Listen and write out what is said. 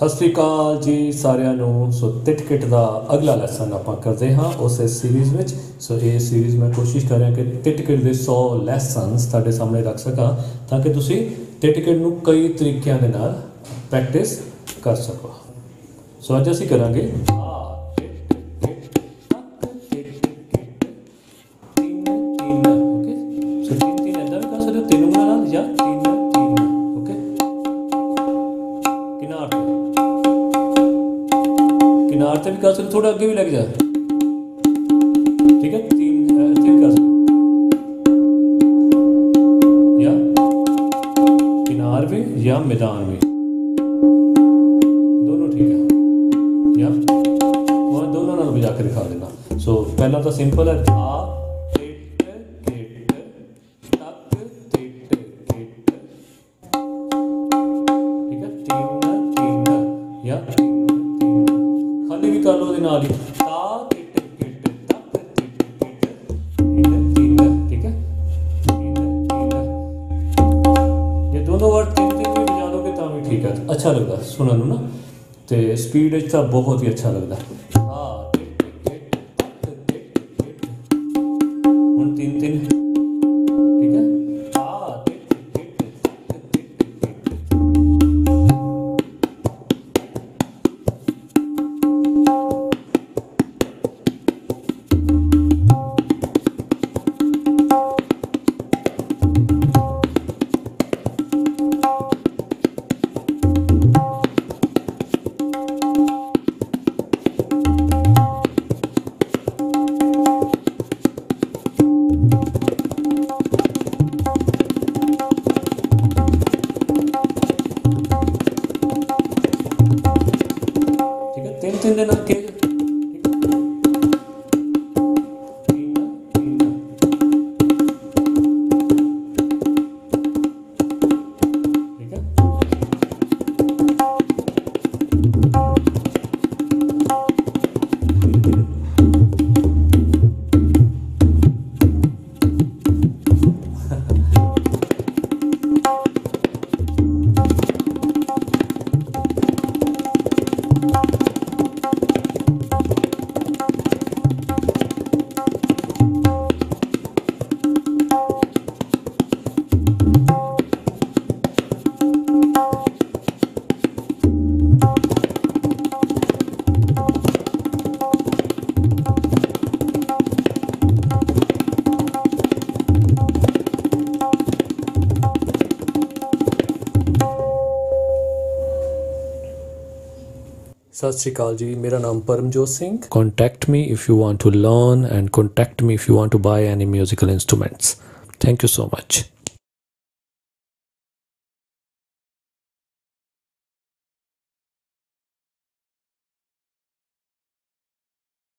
ਸਤਿ ਸ੍ਰੀ ਅਕਾਲ ਜੀ ਸਾਰਿਆਂ ਨੂੰ। ਸੋ ਟਿਟਕਿਟ ਦਾ ਅਗਲਾ ਲੈਸਨ ਆਪਾਂ ਕਰਦੇ ਹਾਂ ਉਸੇ ਸੀਰੀਜ਼ ਵਿੱਚ। ਸੋ ਇਹ ਸੀਰੀਜ਼ ਮੈਂ ਕੋਸ਼ਿਸ਼ ਕਰ ਰਿਹਾ ਕਿ ਟਿਟਕਿਟ ਦੇ 100 ਲੈਸਨਸ ਤੁਹਾਡੇ ਸਾਹਮਣੇ ਰੱਖ ਸਕਾਂ ਤਾਂ ਕਿ ਤੁਸੀਂ ਟਿਟਕਿਟ ਨੂੰ ਕਈ ਤਰੀਕਿਆਂ ਦੇ ਨਾਲ ਪ੍ਰੈਕਟਿਸ ਕਰ ਸਕੋ। ਸੋ ਅੱਜ ਅਸੀਂ ਕਰਾਂਗੇ तीन आठ भी गा सकते, थोड़ा आगे भी लग जा ठीक है? तीन तीन गा सकते। या? किनार भी या मैदान भी दोनों ठीक है। या? वहाँ दोनों ना बजा के दिखा देना। सो पहला तो सिंपल है, था ਤਿੰਨ ਵੀ ਕਰ ਲਓ ਉਹਦੇ ਨਾਲ ਹੀ। ਤਾ ਟਿਟ ਕਿਟ ਤਕ ਟਿਟ ਕਿਟ ਤਿੰਨ ਤਿੰਨ ਠੀਕ ਹੈ? ਤਿੰਨ ਤਿੰਨ ਜੇ ਦੋਨੋਂ ਵਰਡ ਤਿੰਨ ਤਿੰਨ ਵੀ ਵਜਾ ਲੋਗੇ ਤਾਂ ਵੀ ਠੀਕ ਹੈ। ਅੱਛਾ ਲੱਗਦਾ ਸੁਣਨ ਨੂੰ ਨਾ। ਤੇ ਸਪੀਡ ਵਿੱਚ ਤਾਂ ਬਹੁਤ ਹੀ ਅੱਛਾ ਲੱਗਦਾ। ਆ ਹੁਣ ਤਿੰਨ ਤਿੰਨ। 点々でなって ਸਤਿ ਸ਼੍ਰੀ ਅਕਾਲ ਜੀ ਮੇਰਾ ਨਾਮ Paramjot Singh contact me if you want to learn and contact me if you want to buy any musical instruments thank you so much